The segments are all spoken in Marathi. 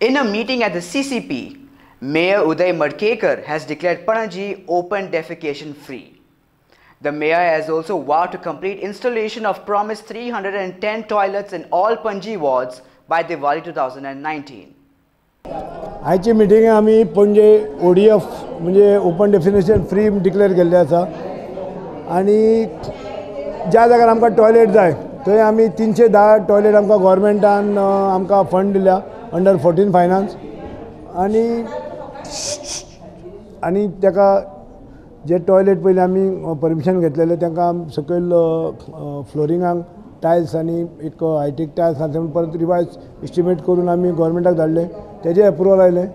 In a meeting at the CCP, Mayor Uday Madkekar has declared Panaji open defecation free. The mayor has also vowed to complete installation of promised 310 toilets in all Panji wards by Diwali 2019. आयची मिटिंगे आमी पणजे ओ डी एफ म्हणजे ओपन डेफिनेशन फ्री डिक्लेअर केल्ले आसा आनी ज्या जाग्यार आमकां टॉयलेट जाय थंय आमी तिनशे धा टॉयलेट आमकां गोवोरमेंटान आमकां फंड दिल्या अंडर फोर्टीन फायनान्स आनी आनी तेका जे टॉयलेट पयलीं आमी परमिशन घेतलेले तांकां सकयल फ्लोरिंगाक टायल्स आनी एक हायटीक टायल्स घालता म्हणून परत रिवायज इस्टिमेट करून आमी गोवोरमेंटाक धाडले. तेजे एप्रुवल आयले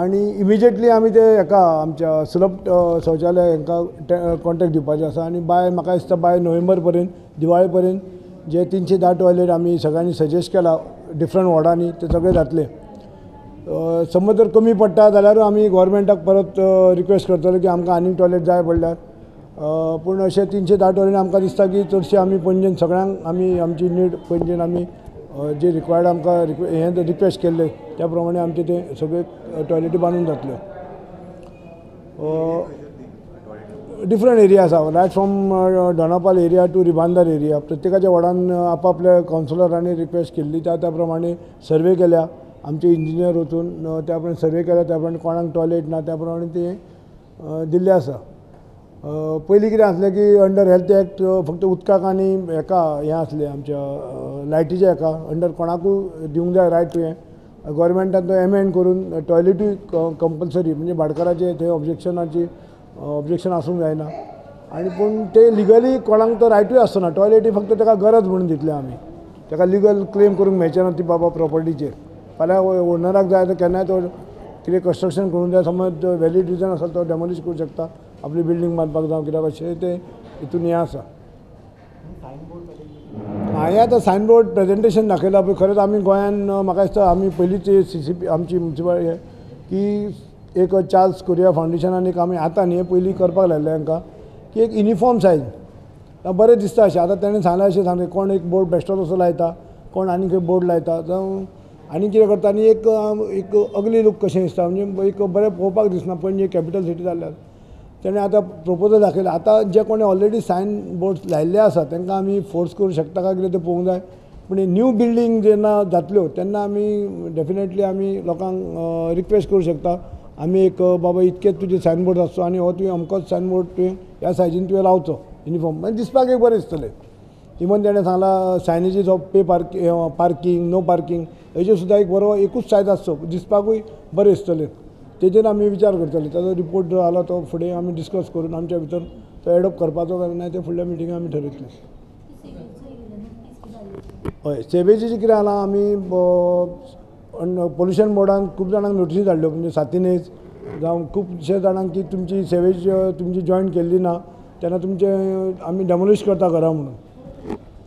आनी इमिजिएटली आमी ते हेका आमच्या सुलभ शौचालय हांकां कॉन्टेक्ट दिवपाचें आसा. आनी बाय म्हाका दिसता बाय नोव्हेंबर पर्यंत दिवाळे पर्यंत जे तिनशे धा टॉयलेट आमी सगळ्यांनी सजेस्ट केला डिफरंट वॉर्डांनी ते सगळे जातले. समज जर कमी पडटा जाल्यार आमी गोवोरमेंटाक परत रिक्वेस्ट करतले की आमकां आनीक टॉयलेट जाय पडल्यार. पूण अशें तिनशे धा टॉयलेट आमकां दिसता की चडशे आमी पणजेन सगळ्यांक आमी आमची नीड पणजेन आमी जे रिक्वायर्ड आमकां हें रिक्वेस्ट केल्ले त्या प्रमाणे आमचे ते सगळे टॉयलेटी बांदून जातल्यो डिफरंट एरिया आसा right from Dona Paula area to Ribandar area प्रत्येकाच्या वडान आपापल्या कावन्सिलरांनी रिक्वेस्ट केल्ली त्या त्या प्रमाणे सर्वे केल्या. आमचे इंजिनियर वचून त्या प्रमाणे सर्वे केल्या. त्या प्रमाणे कोणाक टॉयलेट ना त्या प्रमाणे ते दिल्ले आसा. पयलीं कितें आसलें की अंडर हेल्थ एक्ट फक्त उदकाक आनी हेका हें आसलें आमच्या लायटीच्या हेका अंडर कोणाकूय दिवंक जाय रायट टू हें. गोवोरमेंटान तो एमेंड करून टॉयलेटूय कंपल्सरी म्हणजे भाटकाराचे थंय ऑब्जेक्शनाची ऑब्जेक्शन आसूंक जायना आनी पूण ते लिगली कोणाक तो रायटूय आसना टॉयलेटी फक्त ताका गरज म्हणून दितले आमी ताका लिगल क्लेम करूंक मेळचे ना ती बाबा प्रॉपर्टीचेर फाल्यां ओनराक जाय तर केन्नाय तो कितें कन्स्ट्रक्शन करूंक जाय समज वॅलीड रिजन आसा तो डेमोलीश करूंक शकता. आपली बिल्डींग बांदपाक जावं कित्याक अशें ते हितून हें आसा हांवें आतां सायनबोर्ड प्रेजेंटेशन दाखयलां पळय खरेंच आमी गोंयान म्हाका दिसता आमी पयलींच सी सी पी आमची म्युन्सिपाल हे की एक चार्ल्स कोरिया फावंडेशनान एक आमी आतां न्ही पयलीं करपाक लायलें तांकां की एक युनिफॉर्म सायज बरें दिसता अशें. आतां तेणें सांगलें अशें सांगलें कोण एक बोर्ड बेश्टोच असो लायता कोण आनी खंय बोर्ड लायता. जावं आनी कितें करता आनी एक एक अगली लूक कशें दिसता. म्हणजे एक बरें पळोवपाक दिसना पणजे कॅपिटल सिटी जाल्यार. तेणें आतां प्रपोजल दाखयलें. आतां जे कोणें ऑलरेडी सायन बोर्ड्स लायिल्ले आसा तांकां आमी फोर्स करूंक शकता काय कितें तें पळोवंक जाय. पूण न्यू बिल्डींग जेन्ना जातल्यो तेन्ना आमी डेफिनेटली आमी लोकांक रिक्वेस्ट करूं शकता. आमी एक बाबा इतकेच तुजे सायनबोर्ड आसचो आनी हो तुवें अमकोच सायनबोर्ड तुवें ह्या सायजीन तुवें लावचो युनिफॉर्म मागीर दिसपाक एक बरें दिसतलें इवन तेणें सांगलां signages of pay parking parking no parking हेजेर सुद्दां एक बरो एकूच सायज आसचो दिसपाकूय बरें दिसतलें तेजेर आमी विचार करतले ताचो रिपोर्ट जो आला तो फुडें आमी डिस्कस करून आमच्या भितर तो एडॉप्ट करपाचो काय ना ते फुडल्या मिटिंगान आमी ठरयतले हय सेवेचें कितें जालां आमी पोल्युशन बोर्डान खूब जाणांक नोटिसी धाडल्यो म्हणजे सातिनेज जावं खुबशे जाणांक की तुमची सेवेज तुमची जॉयन केल्ली ना तेन्ना तुमचे आमी डेमोलिश करता घरा म्हणून.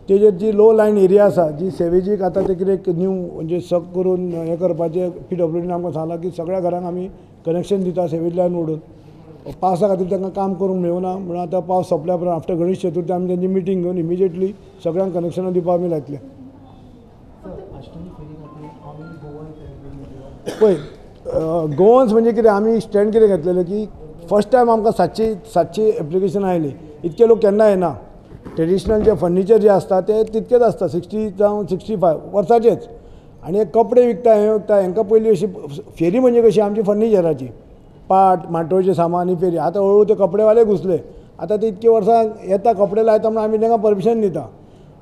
तेजेर जी लो लायन एरिया आसा जी सेवेजीक आतां ते कितें न्यू म्हणजे सग करून हें करपाचें पी डब्ल्यू डीन आमकां सांगलां की सगळ्या घरांक आमी कनेक्शन दिता सेवेज लायन ओडून पावसा खातीर तांकां काम करूंक मेळना म्हणून आतां पावस सोंपल्या उपरांत आफ्टर गणेश चतुर्थी आमी तेंची मिटींग घेवन इमिजिएटली सगळ्यांक कनेक्शनां दिवपाक आमी लायतले. पळय गोवन्स म्हणजे कितें आमी स्टँड कितें घेतलेलें की फस्ट टायम आमकां सातशी सातशी एप्लिकेशन आयली. इतके लोक केन्ना येना ट्रेडिशनल जे फर्निचर जे आसता ते तितकेच आसता सिक्स्टी जावं सिक्स्टी फाय वर्साचेच आनी कपडे विकता हें विकता हांकां पयलीं अशी फेरी म्हणजे कशी आमची फर्निचराची पाट माटोळचें सामान ही फेरी. आतां हळू ते कपडेवाले घुसले. आतां ते इतके वर्सां येता कपडे लायता म्हणून आमी तांकां परमिशन दिता.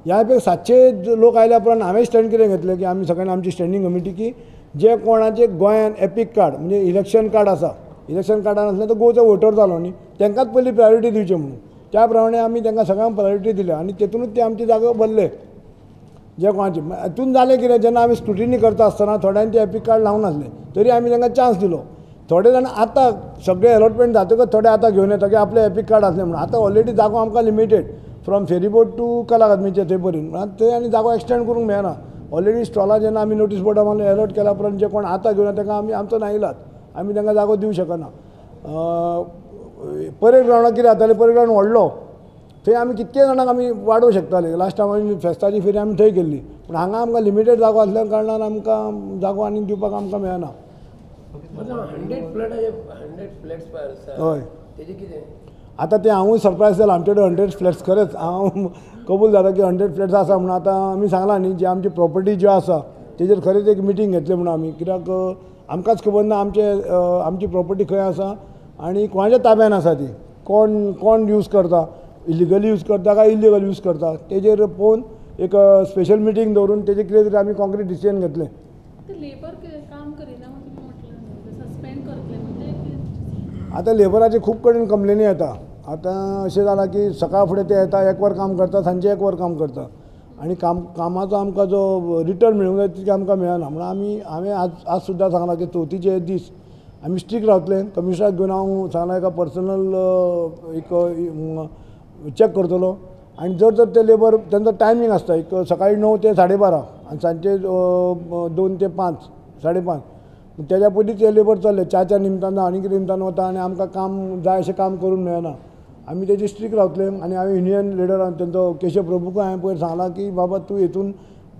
ह्या पेक्षा सातशे लोक आयल्या उपरांत हांवें स्टँड कितें घेतलें की आमी सगळ्यांनी आमची स्टँडींग कमिटी की जे कोणाचे गोंयान एपीक कार्ड म्हणजे इलेक्शन कार्ड आसा इलेक्शन कार्डान आसलें तर गोंयचो वोटर जालो न्ही तांकांच पयलीं प्रायोरिटी दिवची म्हणून. त्या प्रमाणे आमी तांकां सगळ्यांक प्रायोरिटी दिल्या आनी तेतूनच ते आमची जागो भरले जे कोणाचे हातून जालें कितें जेन्ना आमी स्क्रुटिनी करता आसतना थोड्यांचे एपीक कार्ड लावून नासले तरी आमी तांकां चान्स दिलो. थोडे जाण आतां सगळे अलॉटमेंट जातकच थोडे आतां घेवन येता की आपले एपीक कार्ड आसलें म्हणून. आतां ऑलरेडी जागो आमकां limited from ferry boat to कलाकादमीचे थंय पर्यंत म्हणून थंय आनी जागो एक्सटेंड करूंक मेळना. ऑलरेडी स्टॉलार जेन्ना आमी नोटीस बोर्डा मारून अलॉट केल्या उपरांत जे कोण आतां घेवन येता तांकां आमी आमचो नाइलाज आमी तांकां जागो दिवंक शकना परेड ग्रावंडार कितें जातालें परेड ग्रावंड व्हडलो थंय आमी कितके जाणांक आमी वाडोवं शकताले. लास्ट टायम आमी फेस्ताची फेरी आमी थंय केल्ली पूण हांगा आमकां लिमिटेड जागो आसल्या कारणान आमकां जागो आनीक दिवपाक आमकां मेळना. हंड्रेड फ्लॅटाचे हंड्रेड फ्लॅट्स हय. आतां ते हांवूय सरप्रायज जाला आमचे कडेन हंड्रेड फ्लॅट्स खरेंच हांव कबूल जाता की हंड्रेड फ्लॅट्स आसा म्हणून. आतां आमी सांगलां न्ही जी आमची प्रॉपर्टी ज्यो आसा तेजेर खरेंच एक मिटींग घेतली म्हणून आमी कित्याक आमकांच खबर ना आमचे आमची प्रॉपर्टी खंय आसा आनी कोणाच्या ताब्यान आसा ती? कोण कोण यूज करता? इलिगली यूज करता काय इलिगल यूज करता? तेजेर पळोवन एक स्पेशल मिटींग दवरून तेजेर कितें तरी आमी कॉन्क्रीट डिसिजन घेतलें? आतां लेबराचे खूब कडेन कंप्लेनी येता आतां अशें जालां की सकाळ फुडें ते येता एक वर काम करता सांजे एक वर काम करता आनी काम कामाचो आमकां जो रिटर्न मेळूंक जाय तितकें आमकां मेळना म्हणून आमी हांवें आज आज सुद्दां सांगलां की चवथीचे दीस आमी स्ट्रीक रावतले. कमिशनराक घेवन हांव सांगलां एका पर्सनल एक चॅक करतलो. आनी जर जर ते लेबर तेंचो टायमींग आसता एक सकाळी णव ते साडे बारा आनी सांजचे दोन ते पांच साडे पांच तेज्या पयलींच हे लेबर चल्ले. च्याच्या निमतान आनी कितें निमतान वता आनी आमकां काम जाय अशें काम करून मेळना आमी तेजी स्ट्रीक रावतले आनी हांवें युनियन लिडरान तेंचो केशव प्रभूकूय हांवें पयर सांगलां की बाबा तूं हेतून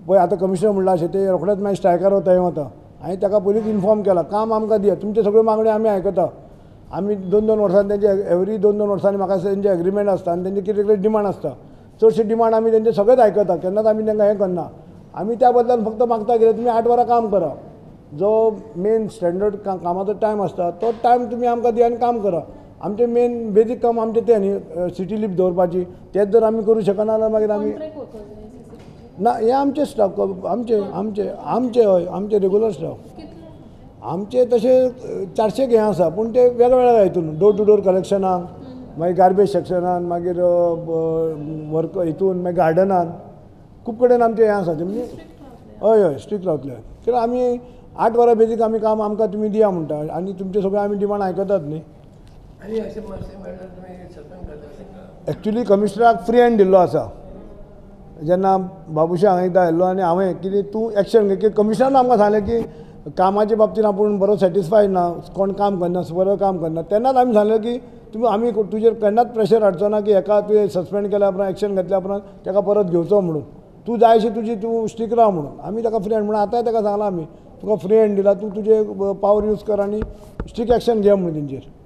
पळय आतां कमिशनर म्हणलां अशें ते रोखडेंच मागीर स्ट्रायकार वता हें वता हांवें ताका पयलींच इन्फॉर्म केला. काम आमकां दिया. तुमच्यो सगळ्यो मागण्यो आमी आयकता आमी दोन दोन वर्सांनी तेंचे एवरी दोन दोन वर्सांनी म्हाका तेंचे एग्रीमेंट आसता आनी तेंचे कितें कितें डिमांड आसता चडशी डिमांड आमी तेंचे सगळेच आयकता केन्नाच आमी तांकां हें करना आमी त्या बदलान फक्त मागता कितें तुमी आठ वरां काम करा. जो मेन स्टँडर्ड का कामाचो टायम आसता तो टायम तुमी आमकां दिया आनी काम करा. आमचें मेन बेजीक काम आमचें तें न्ही सिटी लिफ्ट दवरपाची. तेंच जर आमी करूं शकना जाल्यार मागीर आमी. ना हे आमचे स्टाफ आमचे आमचे आमचे हय आमचे रेगुलर स्टाफ आमचे तसे अ, चारशेक हें आसा पूण ते वेगवेगळ्या हितून डोर टू डोर कलेक्शनाक मागीर गार्बेज सेक्शनान मागीर वर्क हितून मागीर गार्डनान खूब कडेन आमचें हें आसा म्हणजे हय हय स्ट्रीक रावतले. कित्याक आमी आठ वरां बेजीक आमी काम आमकां तुमी दिया म्हणटा आनी तुमचे सगळे आमी डिमांड आयकतात न्ही. एक्चुली कमिशनराक फ्री हँड दिल्लो आसा जेन्ना बाबुशा हांगा एकदां आयिल्लो आनी हांवें कितें तूं एक्शन घे की कमिशनरान आमकां सांगलें की कामाच्या बाबतीन आपूण बरो सॅटिस्फायड ना कोण काम करना बरो काम करना. तेन्नाच आमी सांगलें की तुमी आमी तुजेर केन्नाच प्रेशर हाडचो ना की हेका तुवें सस्पेंड केल्या उपरांत एक्शन घेतल्या उपरांत ताका परत घेवचो म्हणून. तूं जाय अशी तुजी तूं स्टीक राव म्हणून. आमी ताका फ्री हँड म्हणून आतांय ताका सांगलां आमी तुका फ्री हँड दिला तूं तुजे पावर यूज कर आनी स्ट्रीक एक्शन घे म्हणून तेंचेर